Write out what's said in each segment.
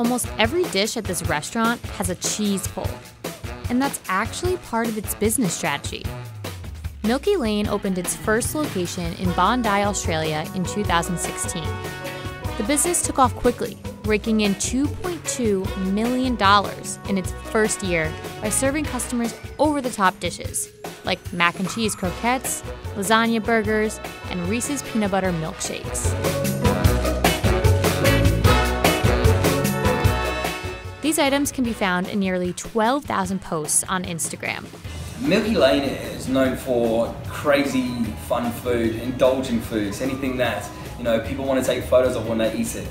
almost every dish at this restaurant has a cheese pull. And that's actually part of its business strategy. Milky Lane opened its first location in Bondi, Australia in 2016. The business took off quickly, raking in $2.2 million in its first year by serving customers over the top dishes like mac and cheese croquettes, lasagna burgers, and Reese's peanut butter milkshakes. These items can be found in nearly 12,000 posts on Instagram. Milky Lane is known for crazy fun food, indulgent foods, anything that you know people want to take photos of when they eat it.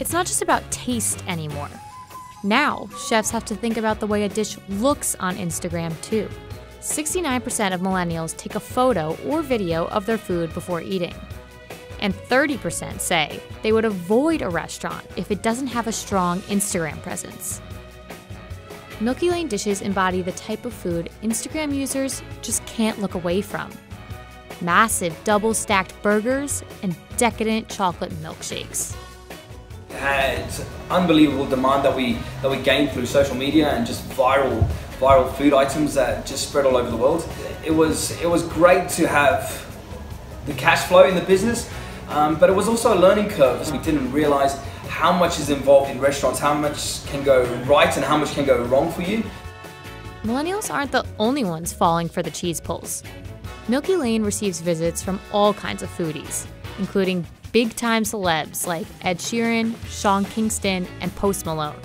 It's not just about taste anymore. Now, chefs have to think about the way a dish looks on Instagram too. 69% of millennials take a photo or video of their food before eating. And 30% say they would avoid a restaurant if it doesn't have a strong Instagram presence. Milky Lane dishes embody the type of food Instagram users just can't look away from massive double stacked burgers and decadent chocolate milkshakes. Had unbelievable demand that we that we gained through social media and just viral viral food items that just spread all over the world. It was it was great to have the cash flow in the business, um, but it was also a learning curve. We didn't realize how much is involved in restaurants, how much can go right and how much can go wrong for you. Millennials aren't the only ones falling for the cheese pulls. Milky Lane receives visits from all kinds of foodies, including big time celebs like Ed Sheeran, Sean Kingston, and Post Malone.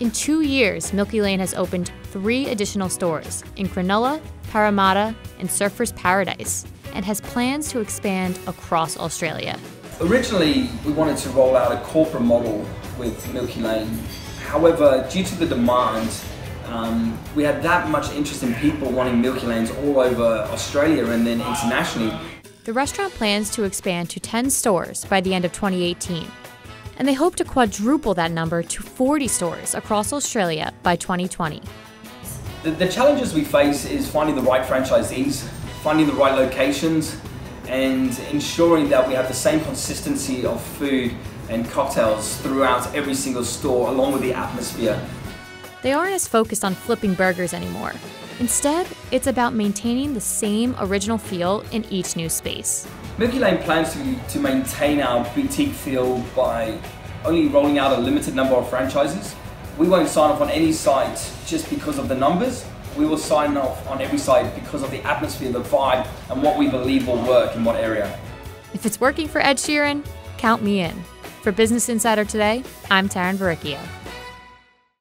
In two years, Milky Lane has opened three additional stores in Cronulla, Parramatta, and Surfers Paradise, and has plans to expand across Australia. Originally, we wanted to roll out a corporate model with Milky Lane. However, due to the demand, um, we had that much interest in people wanting Milky Lanes all over Australia and then internationally. The restaurant plans to expand to 10 stores by the end of 2018, and they hope to quadruple that number to 40 stores across Australia by 2020. The, the challenges we face is finding the right franchisees, finding the right locations, and ensuring that we have the same consistency of food and cocktails throughout every single store, along with the atmosphere. They aren't as focused on flipping burgers anymore. Instead, it's about maintaining the same original feel in each new space. Milky Lane plans to, to maintain our boutique feel by only rolling out a limited number of franchises. We won't sign off on any site just because of the numbers we will sign off on every site because of the atmosphere, the vibe, and what we believe will work in what area. If it's working for Ed Sheeran, count me in. For Business Insider Today, I'm Taryn Varricchio.